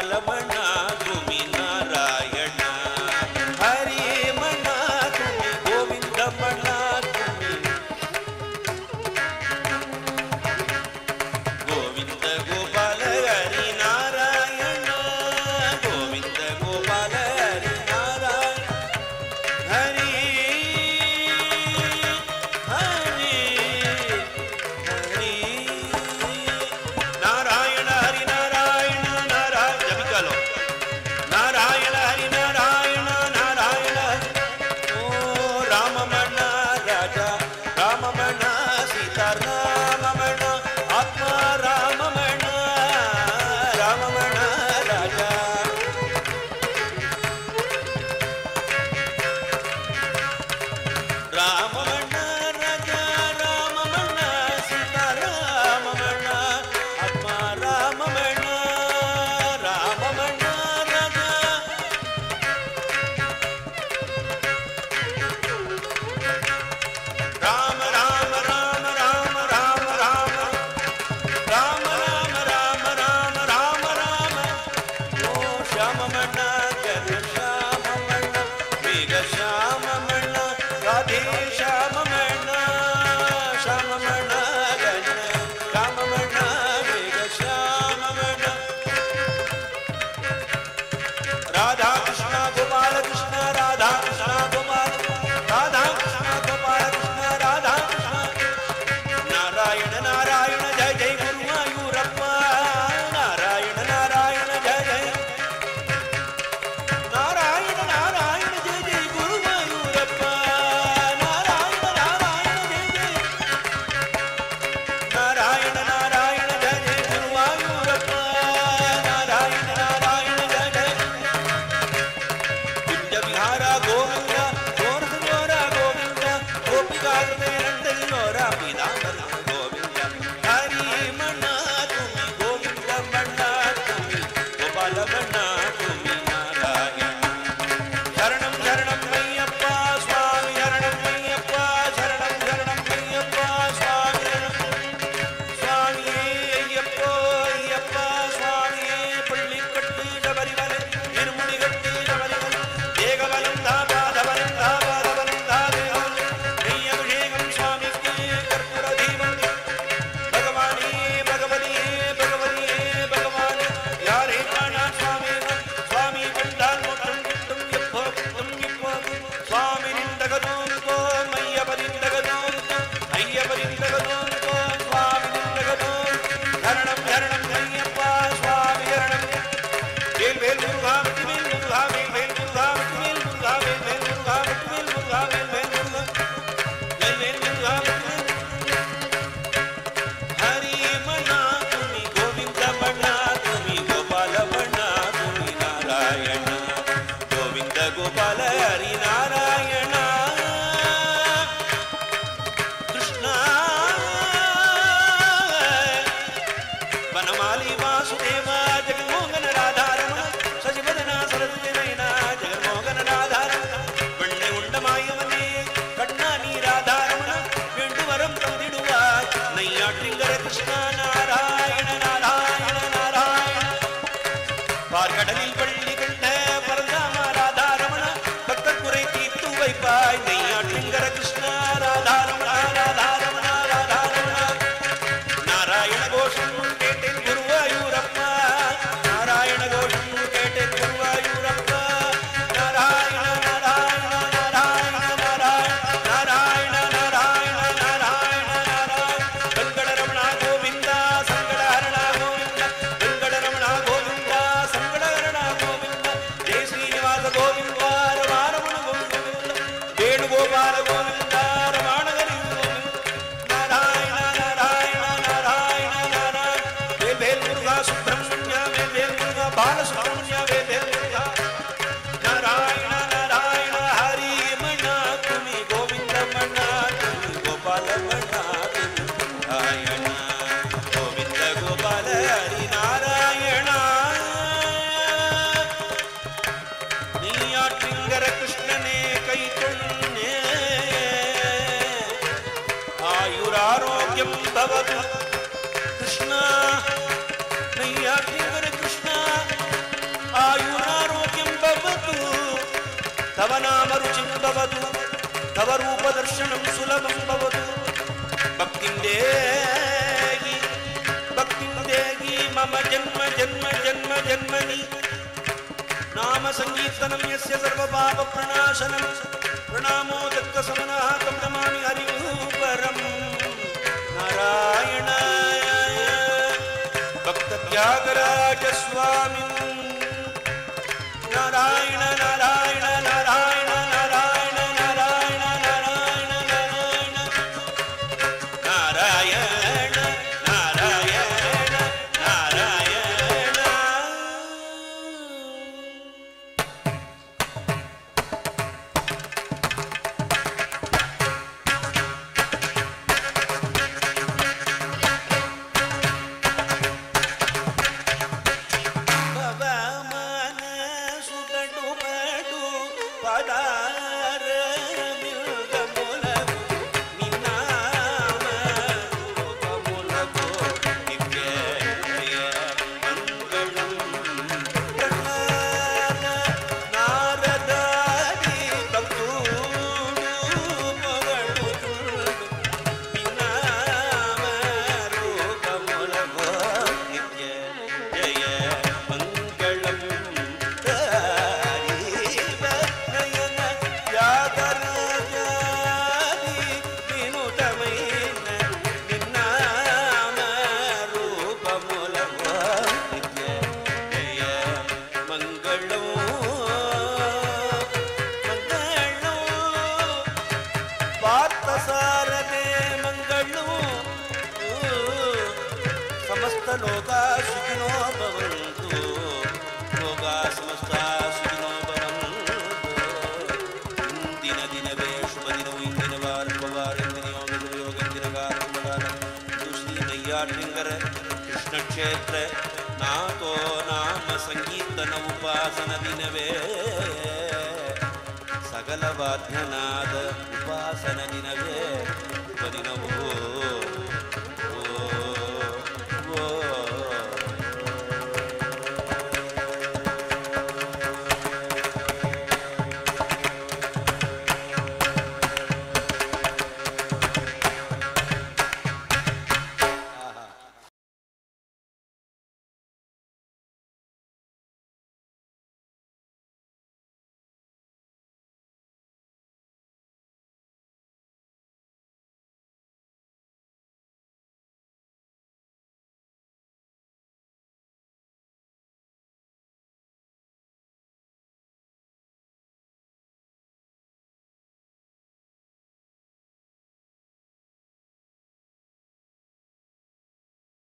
Alamo. perder de భవతు కృష్ణ సులభం భవతు భక్తిం దేగి మమ జన్మ జన్మ జన్మ జన్మని నామ సంకీర్తనం యస్య సర్వ పాప ప్రణాశనం ప్రణామో దత్త సమనా తమ నమామి त्यागराजस्वामिन् नारायण ಸಮಸ್ತ ಲೋಕ ಸುಖಿನೋ ಭವಂತು ಲೋಕ ಸಮಸ್ತ ಸುಖಿನೋ ಭವಂತು ಇಂದಿನ ದಿನವೇ ಶುಭ ದಿನವು ಇಂದಿನ ವಾರ ಶುಭವಾರ ಇಂದಿನ ಯೋಗ ಯೋಗ ಇಂದಿನ ಕಾಲ ಶುಭಕಾಲ ಇದು ಶ್ರೀ ನಯ್ಯಾಟಿಂಗರ ಕೃಷ್ಣ ಕ್ಷೇತ್ರ ನಾಥೋ ನಾಮ ಸಂಕೀರ್ತನ ಉಪಾಸನ ದಿನವೇ ಸಕಲ ವಾದ್ಯನಾದ ಉಪಾಸನ ದಿನವೇ